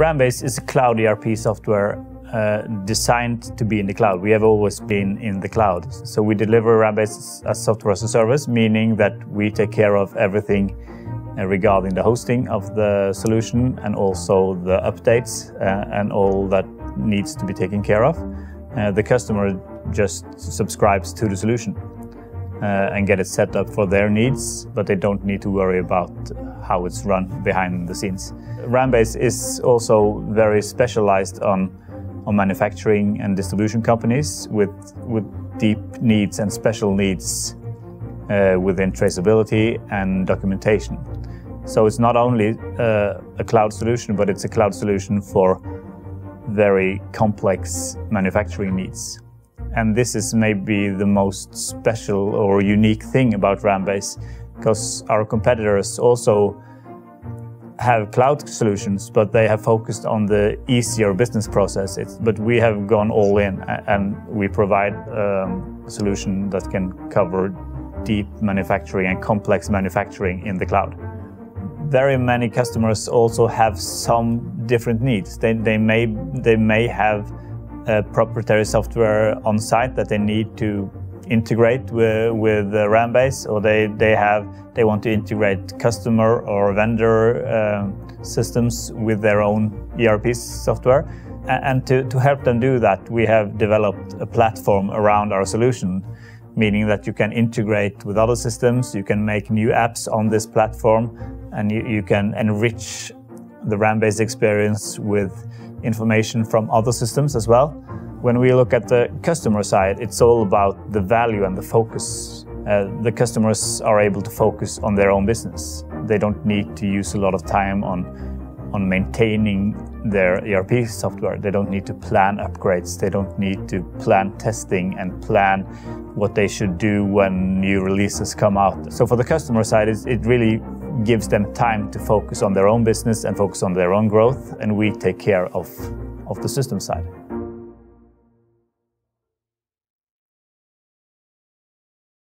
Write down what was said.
RamBase is a cloud ERP software uh, designed to be in the cloud. We have always been in the cloud. So we deliver RamBase as software as a service, meaning that we take care of everything uh, regarding the hosting of the solution and also the updates uh, and all that needs to be taken care of. Uh, the customer just subscribes to the solution uh, and get it set up for their needs, but they don't need to worry about how it's run behind the scenes. RamBase is also very specialized on, on manufacturing and distribution companies with, with deep needs and special needs uh, within traceability and documentation. So it's not only uh, a cloud solution, but it's a cloud solution for very complex manufacturing needs. And this is maybe the most special or unique thing about RamBase, because our competitors also have cloud solutions, but they have focused on the easier business processes. But we have gone all in and we provide um, a solution that can cover deep manufacturing and complex manufacturing in the cloud. Very many customers also have some different needs. They, they, may, they may have proprietary software on site that they need to integrate with, with RamBase, or they, they have they want to integrate customer or vendor uh, systems with their own ERP software. And to, to help them do that, we have developed a platform around our solution, meaning that you can integrate with other systems, you can make new apps on this platform, and you, you can enrich the RamBase experience with information from other systems as well. When we look at the customer side, it's all about the value and the focus. Uh, the customers are able to focus on their own business. They don't need to use a lot of time on on maintaining their ERP software. They don't need to plan upgrades. They don't need to plan testing and plan what they should do when new releases come out. So for the customer side, it really gives them time to focus on their own business and focus on their own growth, and we take care of, of the system side.